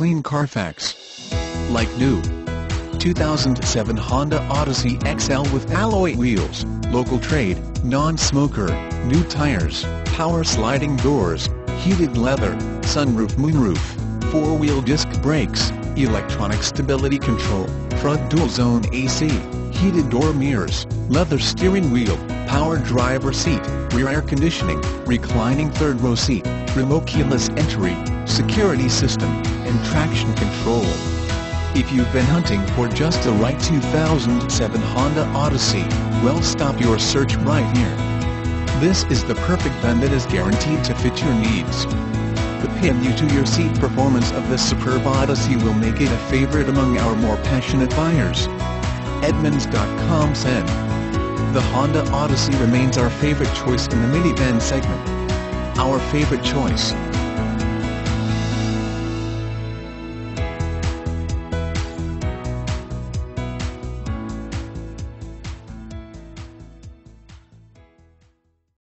clean Carfax. Like new. 2007 Honda Odyssey XL with alloy wheels, local trade, non-smoker, new tires, power sliding doors, heated leather, sunroof moonroof, four-wheel disc brakes, electronic stability control, front dual-zone AC, heated door mirrors, leather steering wheel, power driver seat, rear air conditioning, reclining third row seat, remote keyless entry, security system, and traction control. If you've been hunting for just the right 2007 Honda Odyssey, well stop your search right here. This is the perfect van that is guaranteed to fit your needs. The pin you to your seat performance of this superb Odyssey will make it a favorite among our more passionate buyers. Edmunds.com said. The Honda Odyssey remains our favorite choice in the minivan segment. Our favorite choice.